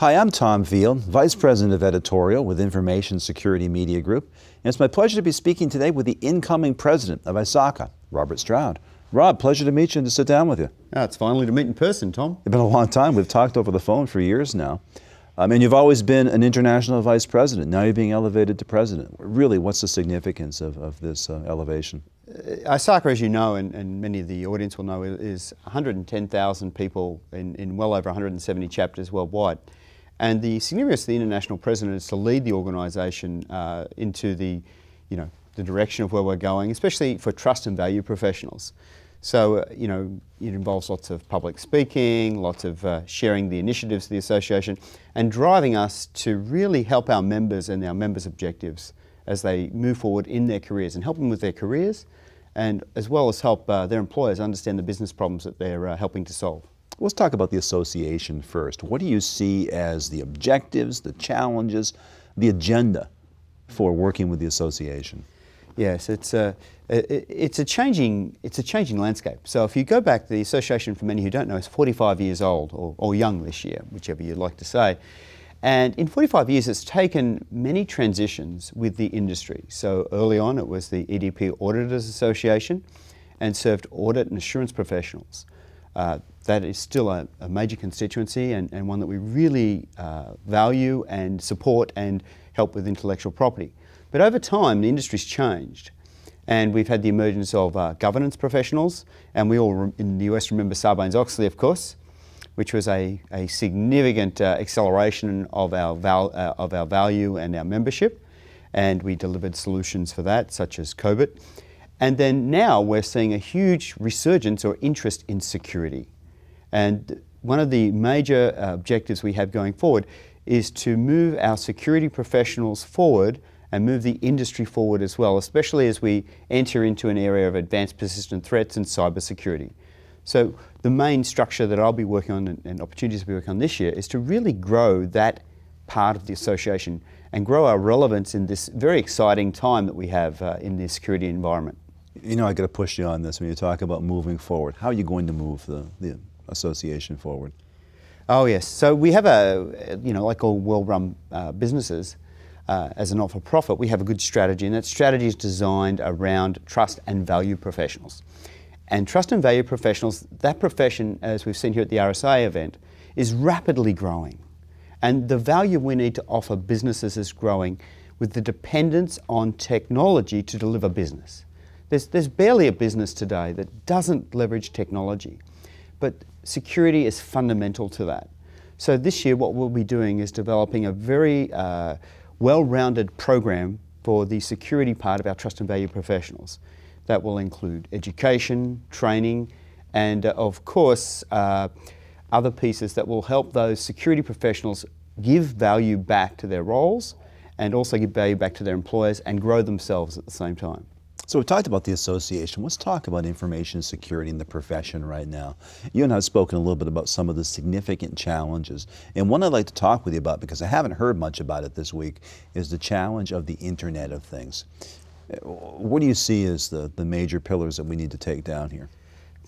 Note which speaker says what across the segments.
Speaker 1: Hi, I'm Tom Field, Vice President of Editorial with Information Security Media Group, and it's my pleasure to be speaking today with the incoming president of ISACA, Robert Stroud. Rob, pleasure to meet you and to sit down with you.
Speaker 2: Yeah, it's finally to meet in person, Tom.
Speaker 1: It's been a long time. We've talked over the phone for years now. Um, and you've always been an international vice president. Now you're being elevated to president. Really, what's the significance of, of this uh, elevation?
Speaker 2: Uh, ISACA, as you know, and, and, many of the audience will know, is 110,000 people in, in well over 170 chapters worldwide. And the significance of the international president is to lead the organisation uh, into the, you know, the direction of where we're going, especially for trust and value professionals. So, uh, you know, it involves lots of public speaking, lots of uh, sharing the initiatives of the association, and driving us to really help our members and our members' objectives as they move forward in their careers and help them with their careers, and as well as help uh, their employers understand the business problems that they're uh, helping to solve.
Speaker 1: Let's talk about the association first. What do you see as the objectives, the challenges, the agenda for working with the association?
Speaker 2: Yes, it's uh, a, it's a changing it's a changing landscape. So if you go back, the association, for many who don't know, is 45 years old or, or young this year, whichever you'd like to say. And in 45 years, it's taken many transitions with the industry. So early on, it was the EDP Auditors Association and served audit and assurance professionals. Uh, that is still a, a major constituency and, and, one that we really uh, value and support and help with intellectual property. But over time, the industry's changed. And we've had the emergence of uh, governance professionals, and we all in the US remember Sarbanes Oxley, of course, which was a, a significant uh, acceleration of our, val, uh, of our value and our membership. And we delivered solutions for that, such as COBIT. And then now we're seeing a huge resurgence or interest in security. And one of the major uh, objectives we have going forward is to move our security professionals forward and move the industry forward as well, especially as we enter into an area of advanced persistent threats and cybersecurity. So the main structure that I'll be working on and, opportunities to be working on this year is to really grow that part of the association and grow our relevance in this very exciting time that we have uh, in the security environment.
Speaker 1: You know, I got to push you on this when you talk about moving forward. How are you going to move the, the association forward?
Speaker 2: Oh yes. So we have a, you know, like all well-run uh, businesses, uh, as a not-for-profit, we have a good strategy, and that strategy is designed around trust and value professionals. And trust and value professionals, that profession, as we've seen here at the RSA event, is rapidly growing. And the value we need to offer businesses is growing with the dependence on technology to deliver business. There's, there's barely a business today that doesn't leverage technology. But security is fundamental to that. So this year, what we'll be doing is developing a very uh, well-rounded program for the security part of our trust and value professionals. That will include education, training, and uh, of course, uh, other pieces that will help those security professionals give value back to their roles and also give value back to their employers and grow themselves at the same time.
Speaker 1: So we talked about the association. Let's talk about information security in the profession right now. You and I have spoken a little bit about some of the significant challenges. And one I'd like to talk with you about, because I haven't heard much about it this week, is the challenge of the Internet of Things. What do you see as the, the major pillars that we need to take down here?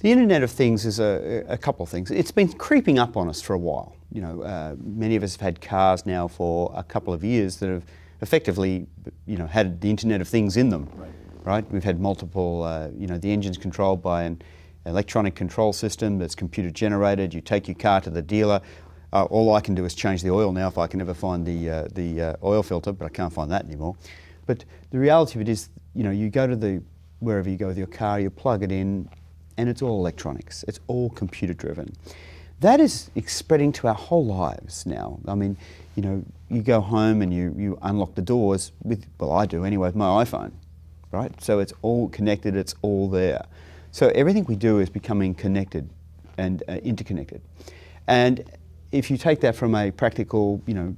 Speaker 2: The Internet of Things is a, a couple of things. It's been creeping up on us for a while. You know, uh, many of us have had cars now for a couple of years that have effectively, you know, had the Internet of Things in them. Right right? We've had multiple, uh, you know, the engine's controlled by an electronic control system that's computer generated. You take your car to the dealer. Uh, all I can do is change the oil now if I can ever find the, uh, the uh, oil filter, but I can't find that anymore. But the reality of it is, you know, you go to the, wherever you go with your car, you plug it in, and it's all electronics. It's all computer driven. That is spreading to our whole lives now. I mean, you know, you go home and you, you unlock the doors with, well, I do anyway, with my iPhone right? So it's all connected, it's all there. So everything we do is becoming connected and uh, interconnected. And if you take that from a practical, you know,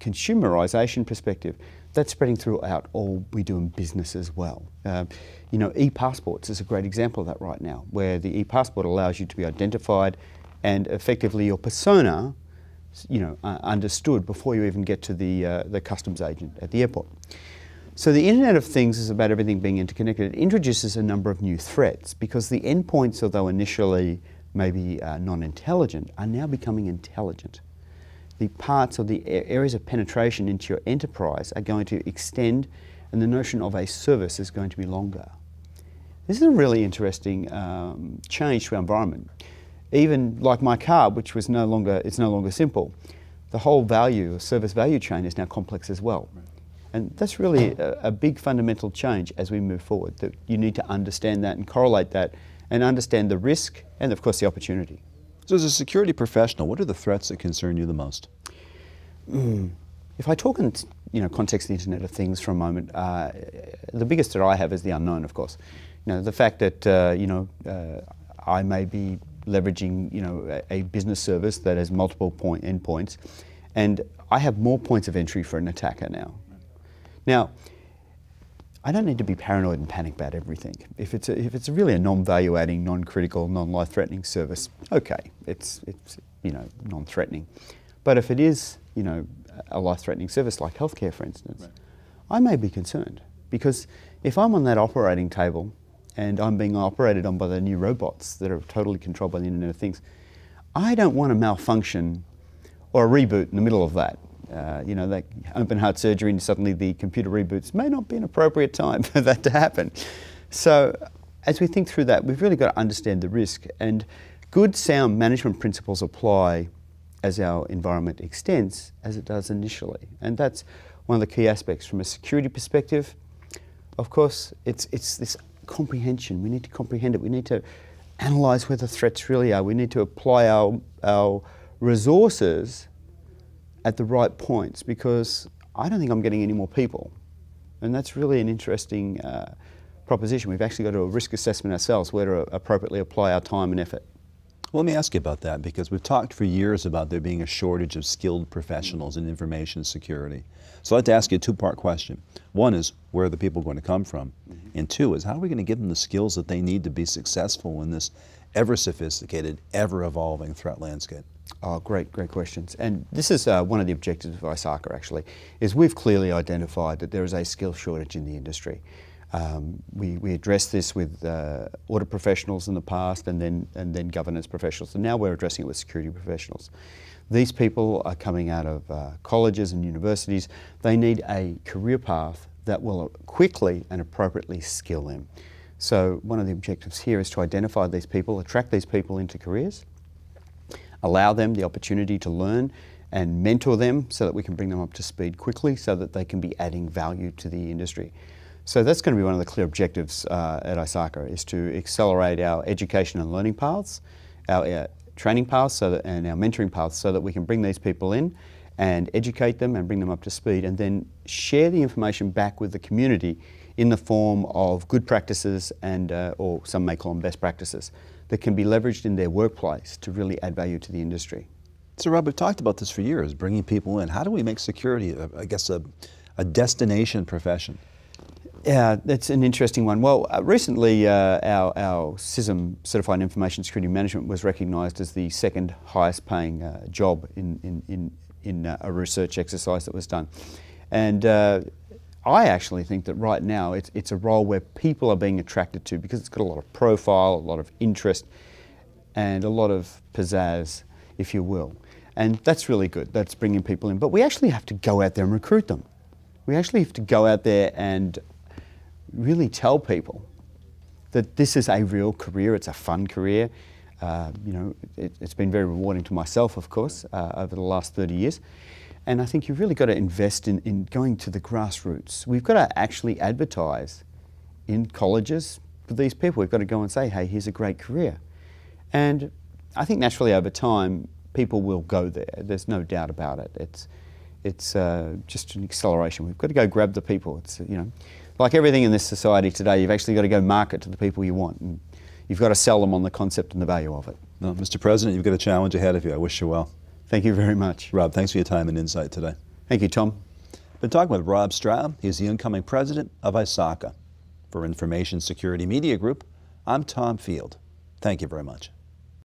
Speaker 2: consumerization perspective, that's spreading throughout all we do in business as well. Uh, you know, e-passports is a great example of that right now, where the e-passport allows you to be identified and effectively your persona, you know, uh, understood before you even get to the, uh, the customs agent at the airport. So the Internet of Things is about everything being interconnected. It introduces a number of new threats because the endpoints, although initially maybe uh, non-intelligent, are now becoming intelligent. the parts or the areas of penetration into your enterprise are going to extend and the notion of a service is going to be longer. This is a really interesting um, change to our environment. Even like my car, which was no longer, it's no longer simple, the whole value, service value chain is now complex as well. And that's really a, a, big fundamental change as we move forward, that you need to understand that and correlate that and understand the risk and, of course, the opportunity.
Speaker 1: So, as a security professional, what are the threats that concern you the most?
Speaker 2: Mm. If I talk in you know, context of the Internet of Things for a moment, uh, the biggest threat I have is the unknown, of course. You know, the fact that uh, you know, uh, I may be leveraging you know, a, a, business service that has multiple point endpoints, and I have more points of entry for an attacker now. Now, I don't need to be paranoid and panic about everything. If it's a, if it's really a non-value adding, non-critical, non-life threatening service, okay, it's it's you know non-threatening. But if it is you know a life-threatening service like healthcare, for instance, right. I may be concerned because if I'm on that operating table and I'm being operated on by the new robots that are totally controlled by the Internet of Things, I don't want a malfunction or a reboot in the middle of that uh, you know, that open heart surgery and suddenly the computer reboots may not be an appropriate time for that to happen. So as we think through that, we've really got to understand the risk and good sound management principles apply as our environment extends as it does initially. And that's one of the key aspects from a security perspective. Of course, it's, it's this comprehension. We need to comprehend it. We need to analyze where the threats really are. We need to apply our, our resources at the right points because I don't think I'm getting any more people. And that's really an interesting uh, proposition. We've actually got to do a risk assessment ourselves where to appropriately apply our time and effort.
Speaker 1: Well, let me ask you about that because we've talked for years about there being a shortage of skilled professionals in information security. So I'd like to ask you a two-part question. One is, where are the people going to come from? Mm -hmm. And two is, how are we going to give them the skills that they need to be successful in this ever sophisticated, ever evolving threat landscape?
Speaker 2: Oh, great, great questions. And this is uh, one of the objectives of ISACA actually, is we've clearly identified that there is a skill shortage in the industry. Um, we, we addressed this with uh, audit professionals in the past and then, and then governance professionals, and now we're addressing it with security professionals. These people are coming out of uh, colleges and universities. They need a career path that will quickly and appropriately skill them. So one of the objectives here is to identify these people, attract these people into careers, allow them the opportunity to learn and mentor them so that we can bring them up to speed quickly so that they can be adding value to the industry. So that's going to be one of the clear objectives uh, at ISACA is to accelerate our education and learning paths, our, uh, training paths so that, and our mentoring paths so that we can bring these people in and educate them and bring them up to speed and then share the information back with the community in the form of good practices and, uh, or some may call them best practices that can be leveraged in their workplace to really add value to the industry.
Speaker 1: So Rob, we've talked about this for years, bringing people in. How do we make security, I guess, a, a destination profession?
Speaker 2: Yeah, that's an interesting one. Well, uh, recently uh, our, our CISM, Certified Information Security Management, was recognised as the second highest paying uh, job in, in, in, in uh, a research exercise that was done. And uh, I actually think that right now it's, it's a role where people are being attracted to because it's got a lot of profile, a lot of interest, and a lot of pizzazz, if you will. And that's really good. That's bringing people in. But we actually have to go out there and recruit them. We actually have to go out there and really tell people that this is a real career, it's a fun career. Uh, you know, it, has been very rewarding to myself, of course, uh, over the last 30 years. And I think you've really got to invest in, in going to the grassroots. We've got to actually advertise in colleges for these people. We've got to go and say, hey, here's a great career. And I think naturally over time, people will go there. There's no doubt about it. It's, it's uh, just an acceleration. We've got to go grab the people. It's, you know, like everything in this society today, you've actually got to go market to the people you want. And you've got to sell them on the concept and the value of it.
Speaker 1: No, Mr. President, you've got a challenge ahead of you. I wish you well.
Speaker 2: Thank you very much.
Speaker 1: Rob, thanks for your time and insight today.
Speaker 2: Thank you, Tom.
Speaker 1: Been talking with Rob Stroud. He's the incoming president of ISACA. For Information Security Media Group, I'm Tom Field. Thank you very much.